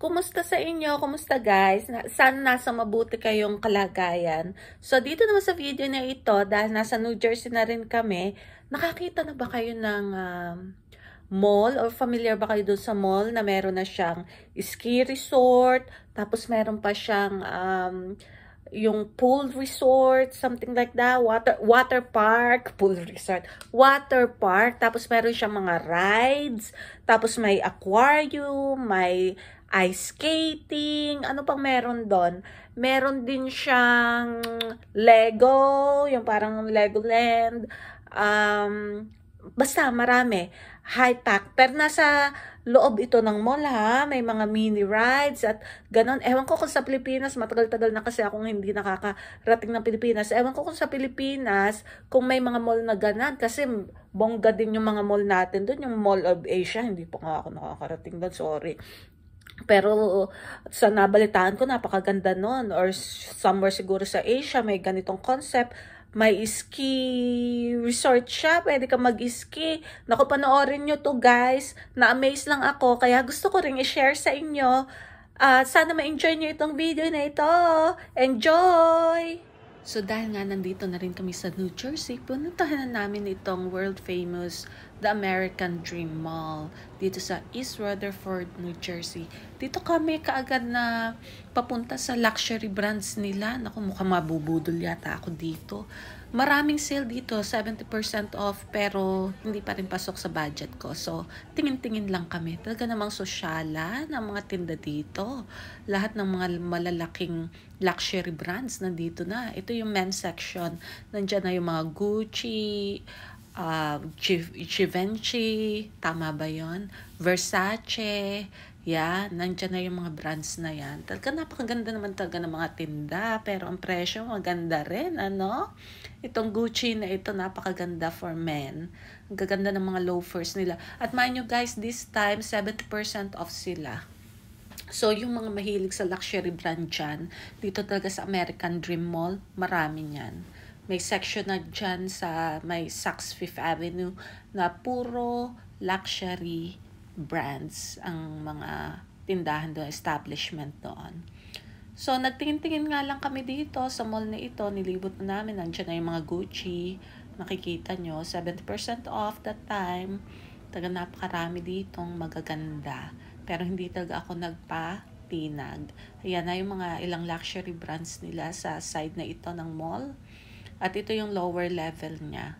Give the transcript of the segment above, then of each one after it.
Kumusta sa inyo? Kumusta guys? Sana nasa mabuti kayong kalagayan. So dito naman sa video na ito, dahil nasa New Jersey na rin kami, nakakita na ba kayo ng um, mall or familiar ba kayo doon sa mall na meron na siyang ski resort, tapos meron pa siyang um, yung pool resort, something like that, water water park, pool resort, water park, tapos meron siyang mga rides, tapos may aquarium, may ice skating, ano pang meron doon? Meron din siyang Lego, yung parang Legoland, um, basta marami, high-tech, pero nasa loob ito ng mall ha, may mga mini rides at ganon. Ewan ko kung sa Pilipinas, matagal-tagal na kasi akong hindi nakakarating ng Pilipinas. Ewan ko kung sa Pilipinas, kung may mga mall na ganan, kasi bongga din yung mga mall natin doon, yung Mall of Asia, hindi pa nga ako nakakarating doon, sorry. Pero sa nabalitaan ko, napakaganda nun. Or somewhere siguro sa Asia, may ganitong concept. May ski resort siya. Pwede ka mag-ski. Naku, panoorin nyo to guys. Na-amaze lang ako. Kaya gusto ko rin i-share sa inyo. Uh, sana ma-enjoy nyo itong video na ito. Enjoy! So dahil nga nandito na rin kami sa New Jersey, pununtahan na namin itong world famous The American Dream Mall dito sa East Rutherford, New Jersey. Dito kami kaagad na papunta sa luxury brands nila. Naku, mukhang mabubudol yata ako dito. Maraming sale dito, 70% off, pero hindi pa rin pasok sa budget ko. So, tingin-tingin lang kami. Talaga namang sosyala ng mga tinda dito. Lahat ng mga malalaking luxury brands nandito na. Ito yung men's section. Nandiyan na yung mga Gucci, uh, Givenchy, tama ba yon Versace, yan, nandyan na yung mga brands na yan. Talaga napakaganda naman talaga ng mga tinda, pero ang presyo maganda rin, ano? Itong Gucci na ito, napakaganda for men. Ang gaganda ng mga loafers nila. At mind nyo guys, this time, 70% off sila. So, yung mga mahilig sa luxury brand dyan, dito talaga sa American Dream Mall, marami yan. May section na dyan sa may Saks Fifth Avenue na puro luxury brands ang mga tindahan doon, establishment doon. So, nagtingin-tingin nga lang kami dito sa mall na ito. Nilibot na namin. Nandiyan na yung mga Gucci. Makikita nyo, 70% off that time. Taga napakarami ditong magaganda. Pero hindi talaga ako nagpa-tinag. Ayan na yung mga ilang luxury brands nila sa side na ito ng mall. At ito yung lower level niya.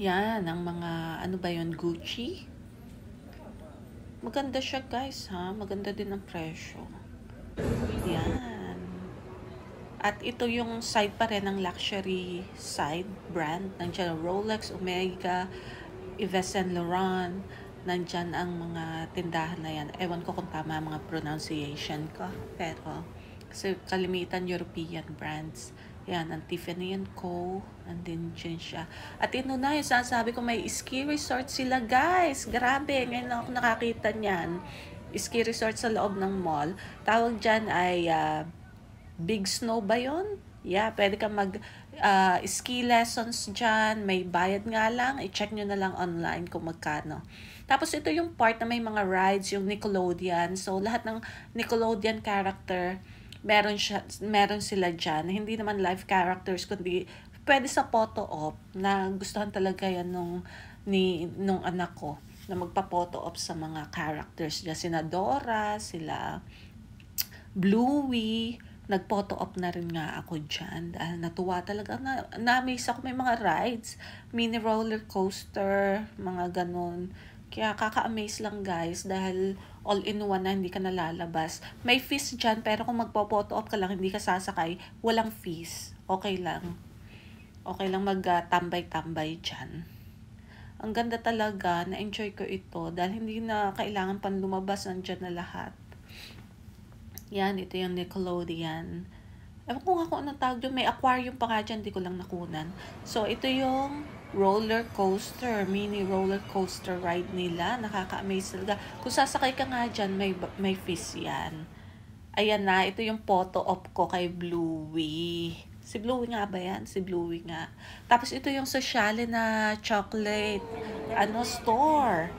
Yan, ang mga, ano ba yun, Gucci. Maganda siya guys, ha? Maganda din ang presyo. Yan. At ito yung side pa rin ng luxury side brand. Nandiyan Rolex, Omega, Yves Saint Laurent. Nandiyan ang mga tindahan na yan. Ewan ko kung tama mga pronunciation ko. Pero, kasi kalimitan European brands. Yan, ang Tiffany Co. Nandun dyan siya. At ito na yung sasabi ko, may ski resort sila, guys. Grabe, ngayon ako nakakita niyan. Ski resort sa loob ng mall. Tawag dyan ay uh, Big Snow ba yun? Yeah, pwede ka mag uh, ski lessons dyan. May bayad nga lang. I-check nyo na lang online kung magkano. Tapos ito yung part na may mga rides, yung Nickelodeon. So, lahat ng Nickelodeon character, meron, siya, meron sila dyan. Hindi naman live characters, kundi pwede sa photo op na gustuhan talaga yan nung, ni, nung anak ko na magpa-photo op sa mga characters niya. Sina Dora, sila Bluey, nag-photo op na rin nga ako dyan dahil natuwa talaga na na-amaze ako may mga rides mini roller coaster mga ganun kaya kaka-amaze lang guys dahil all-in-one na hindi ka nalalabas. May fees dyan pero kung magpo-photo op ka lang hindi ka sasakay, walang fees. Okay lang. Okay lang mag-tambay-tambay dyan. Ang ganda talaga, na-enjoy ko ito dahil hindi na kailangan pang lumabas, nandyan na lahat. Yan, ito yung Nickelodeon. Ewan ko nga kung anong tawag doon. May aquarium pa nga dyan, hindi ko lang nakunan. So, ito yung roller coaster, mini roller coaster ride nila. Nakaka-amaze talaga. Kung sasakay ka nga dyan, may, may fees yan. Ayan na, ito yung photo op ko kay Bluey. Si Bluey nga ba yan? Si Bluey nga. Tapos ito yung sociale na chocolate ano store.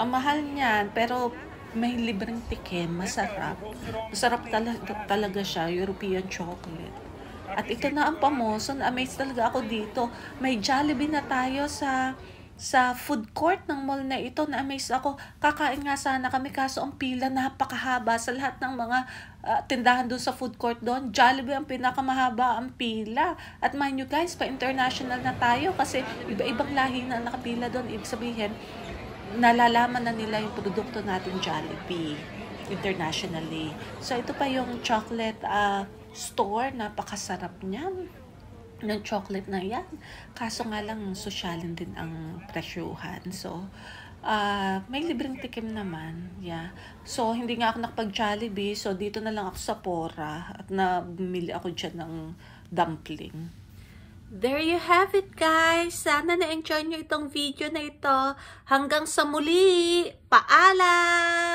Ang mahal niyan, pero may libreng tikim, masarap. Masarap talaga, talaga siya, European chocolate. At ito na ang pamoso, na-amaze talaga ako dito. May Jollibee na tayo sa sa food court ng mall na ito na amaze ako. Kakain nga sana kami kaso ang pila napakahaba sa lahat ng mga uh, tindahan doon sa food court doon. Jollibee ang pinakamahaba ang pila. At mind you guys, pa-international na tayo kasi iba-ibang lahi na nakapila doon. Ibig sabihin, nalalaman na nila yung produkto natin Jollibee internationally. So ito pa yung chocolate uh, store, napakasarap niyan ng chocolate na yan. Kaso nga lang, sosyalin din ang presyuhan. So, uh, may libreng tikim naman. Yeah. So, hindi nga ako nakapag-Jollibee. So, dito na lang ako sa Pora. At nabumili ako dyan ng dumpling. There you have it guys. Sana na-enjoy nyo itong video na ito. Hanggang sa muli. Paalam!